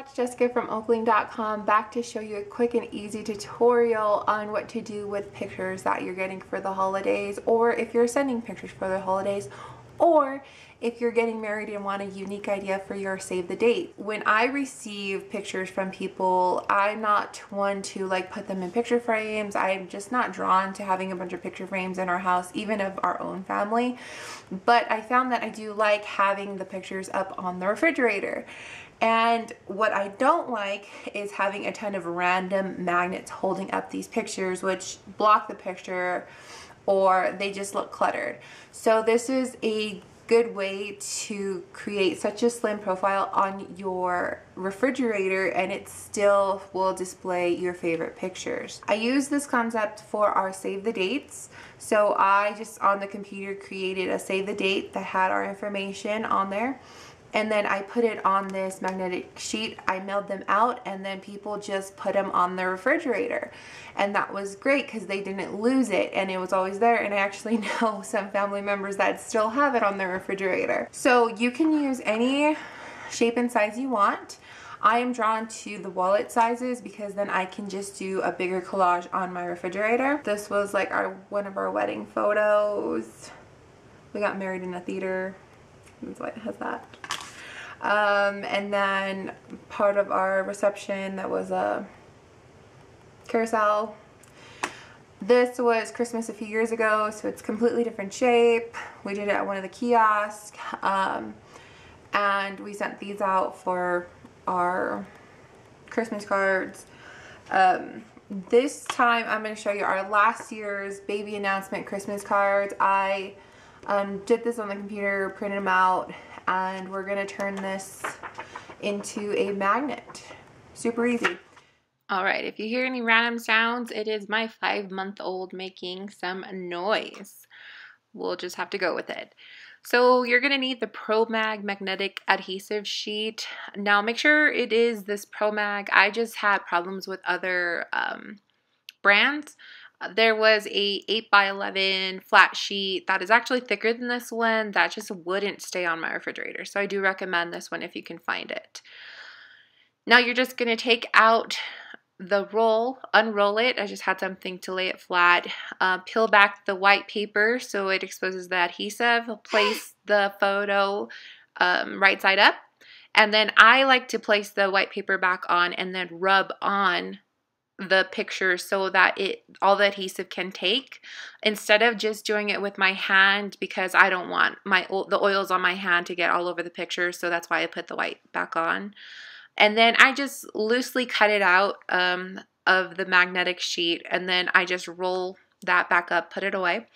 it's Jessica from Oakling.com back to show you a quick and easy tutorial on what to do with pictures that you're getting for the holidays or if you're sending pictures for the holidays or if you're getting married and want a unique idea for your save the date. When I receive pictures from people, I'm not one to like put them in picture frames. I'm just not drawn to having a bunch of picture frames in our house, even of our own family. But I found that I do like having the pictures up on the refrigerator. And what I don't like is having a ton of random magnets holding up these pictures, which block the picture or they just look cluttered. So this is a good way to create such a slim profile on your refrigerator and it still will display your favorite pictures. I use this concept for our save the dates. So I just on the computer created a save the date that had our information on there and then I put it on this magnetic sheet. I mailed them out and then people just put them on the refrigerator. And that was great because they didn't lose it and it was always there. And I actually know some family members that still have it on their refrigerator. So you can use any shape and size you want. I am drawn to the wallet sizes because then I can just do a bigger collage on my refrigerator. This was like our one of our wedding photos. We got married in a theater. That's why it has that. Um, and then part of our reception that was a carousel. This was Christmas a few years ago, so it's completely different shape. We did it at one of the kiosks. Um, and we sent these out for our Christmas cards. Um, this time I'm going to show you our last year's baby announcement Christmas cards. I um, did this on the computer, printed them out, and we're going to turn this into a magnet. Super easy. All right, if you hear any random sounds, it is my five month old making some noise. We'll just have to go with it. So you're going to need the ProMag magnetic adhesive sheet. Now make sure it is this ProMag. I just had problems with other um, brands. There was a 8 by 11 flat sheet that is actually thicker than this one that just wouldn't stay on my refrigerator. So I do recommend this one if you can find it. Now you're just going to take out the roll, unroll it. I just had something to lay it flat. Uh, peel back the white paper so it exposes the adhesive. Place the photo um, right side up. And then I like to place the white paper back on and then rub on the picture so that it all the adhesive can take instead of just doing it with my hand because I don't want my the oils on my hand to get all over the picture so that's why I put the white back on and then I just loosely cut it out um, of the magnetic sheet and then I just roll that back up put it away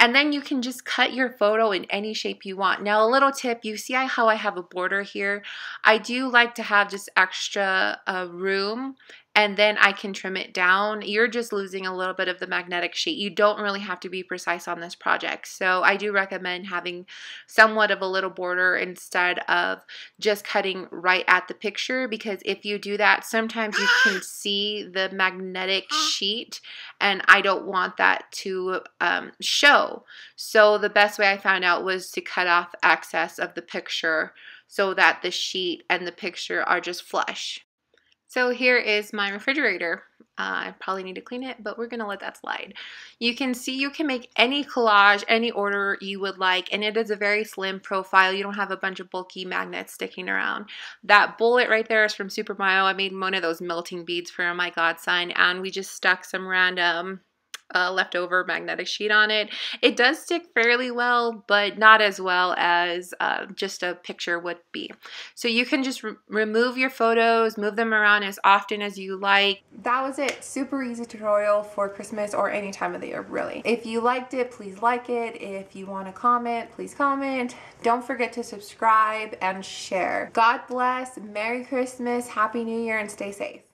and then you can just cut your photo in any shape you want. Now a little tip, you see how I have a border here? I do like to have just extra uh, room and then I can trim it down. You're just losing a little bit of the magnetic sheet. You don't really have to be precise on this project. So I do recommend having somewhat of a little border instead of just cutting right at the picture because if you do that, sometimes you can see the magnetic sheet and I don't want that to um, show. So the best way I found out was to cut off excess of the picture so that the sheet and the picture are just flush. So here is my refrigerator. Uh, I probably need to clean it, but we're going to let that slide. You can see you can make any collage, any order you would like, and it is a very slim profile. You don't have a bunch of bulky magnets sticking around. That bullet right there is from Super Mario. I made one of those melting beads for my godson, and we just stuck some random uh, leftover magnetic sheet on it. It does stick fairly well, but not as well as uh, just a picture would be. So you can just re remove your photos, move them around as often as you like. That was it. Super easy tutorial for Christmas or any time of the year, really. If you liked it, please like it. If you want to comment, please comment. Don't forget to subscribe and share. God bless, Merry Christmas, Happy New Year, and stay safe.